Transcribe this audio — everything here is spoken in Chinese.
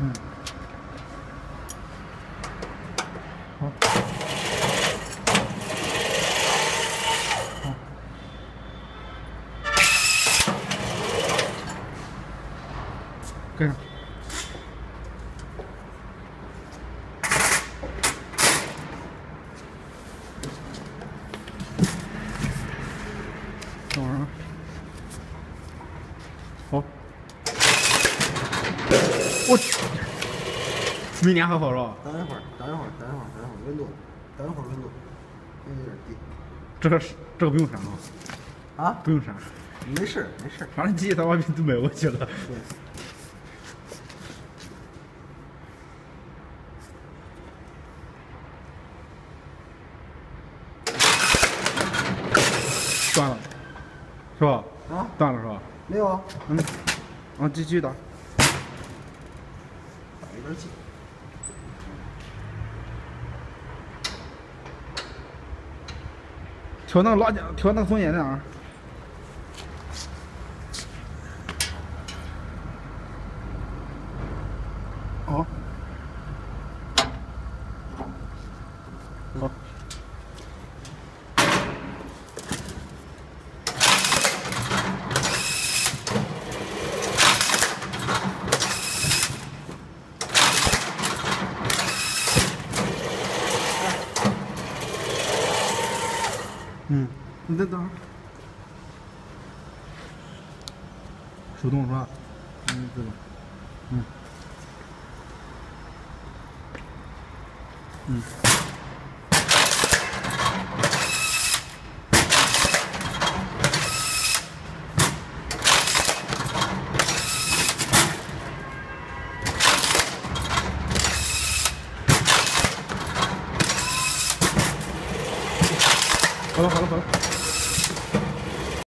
嗯。好。好。跟上。等会儿啊。好。我去，没粘合好是吧？等一会儿，等一会儿，等一会儿，等一会儿，温度，等一会儿温度，温度有点低。这个是这个不用删啊，啊？不用删，没事没事反正机器在外面都买过去了。对。断了，是吧？啊？断了是吧？没有啊。嗯。啊，继续打。打一根气。调那个辣椒，调那个松紧点儿。嗯，你再等会儿。手动是吧？嗯，对吧？嗯。嗯。好了好了好了。